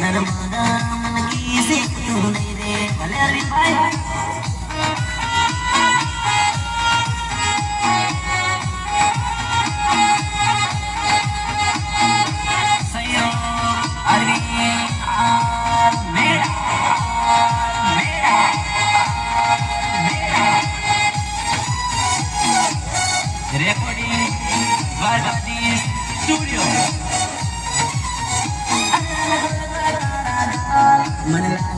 ನರ್ಮದಾ ಮನಗೀಸಿ ತುರುನೈದೆ ಬಲ್ಯಾರಿ ಬಾಯ್ ಬಾಯ್ Vardanis, Vardanis Studio. મને લાગે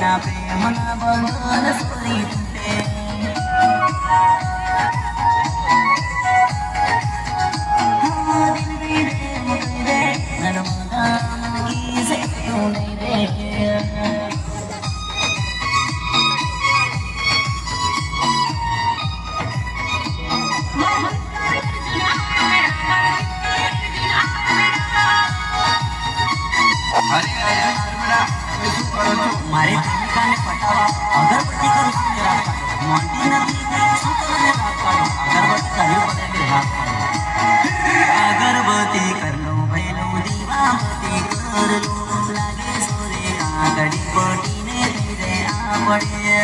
na pe mana bal na soi મારી ભૂમિકાને પટાવવા અગરબત્તી કરું છું ને રાત મોન્ટી નથી શું કરું ને રાત કાઢો? અગરબત્તી કરવી પડે ને રાત કાઢો? અગરબત્તી કરલો ભૈલો દીવાબત્તી કરલો. લાગે સોરે કાગડી પટીને થઈ આ આપણે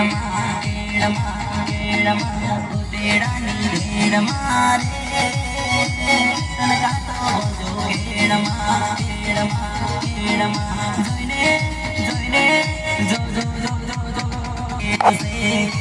કેડમાં કેડમાં કેડમાં ઉદેડાની ઘેડ મારે તલકાતો જો કેડમાં કેડમાં કેડમાં જોઈને જોઈને જો જો જો જો જો